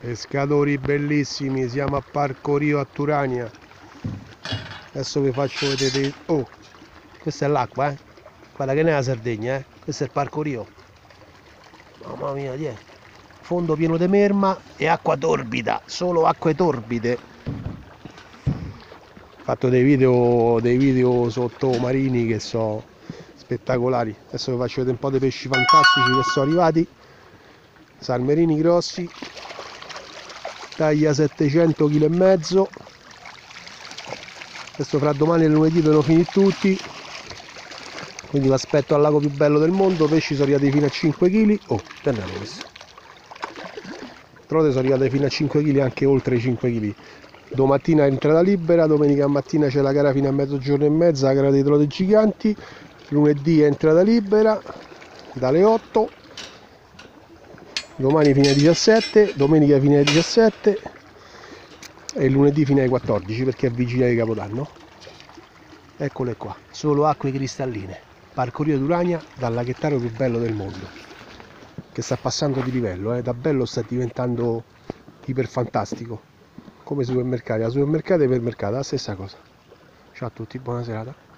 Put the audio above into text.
pescatori bellissimi siamo a Parco Rio a Turania. Adesso vi faccio vedere oh questa è l'acqua eh. Guarda che ne è la Sardegna eh. Questo è il Parco Rio. Mamma mia di fondo pieno di merma e acqua torbida solo acque torbide. Ho fatto dei video dei video sottomarini che sono spettacolari. Adesso vi faccio vedere un po' dei pesci fantastici che sono arrivati. Salmerini grossi taglia 700 kg e mezzo. Questo fra domani e lunedì devono finire tutti. Quindi vi aspetto al lago più bello del mondo pesci sono arrivati fino a 5 kg oh guardate questo trote sono arrivate fino a 5 kg anche oltre i 5 kg domattina entrata libera domenica mattina c'è la gara fino a mezzogiorno e mezza la gara dei trote giganti. Lunedì è entrata libera dalle 8 domani fino alle 17 domenica fino alle 17 e lunedì fino alle 14 perché è vigilia di capodanno. Eccole qua solo acque cristalline. Parco Rio d'Urania dal laghettaro più bello del mondo che sta passando di livello eh? da bello sta diventando iper fantastico come supermercati, a supermercato e ipermercato la stessa cosa. Ciao a tutti buona serata